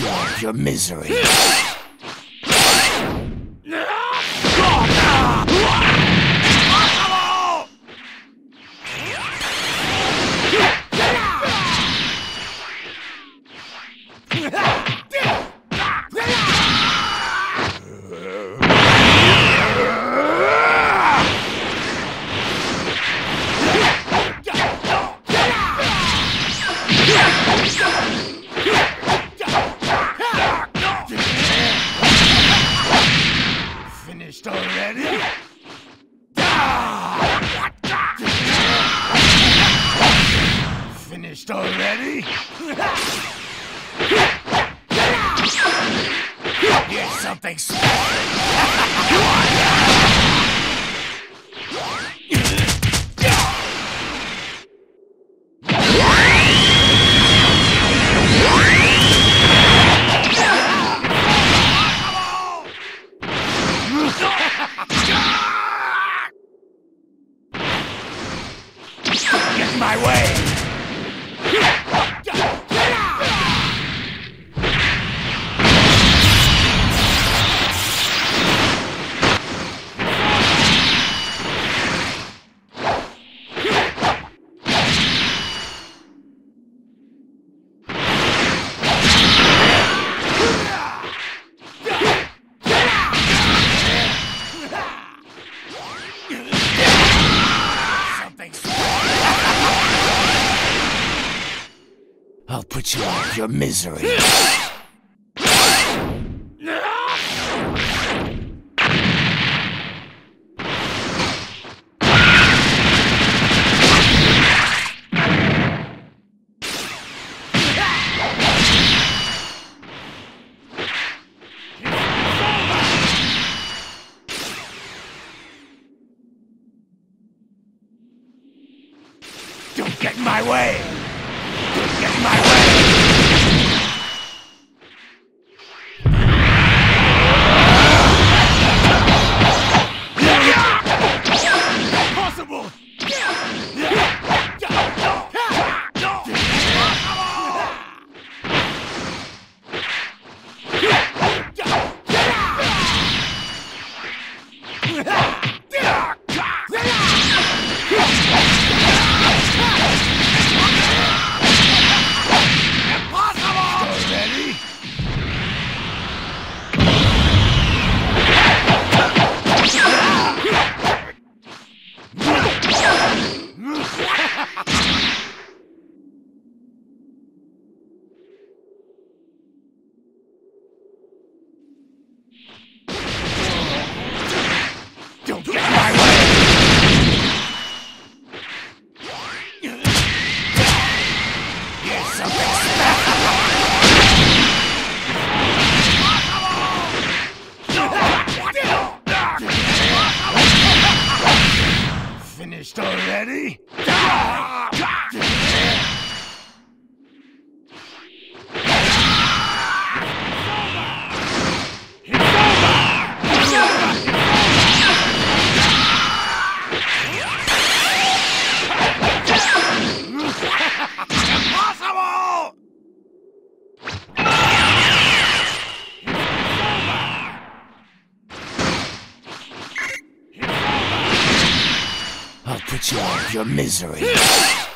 your misery. Finished Finished already? Here's something I'll put you out of your misery. Don't get in my way! Get in my way! Already? I'll put you out of your misery.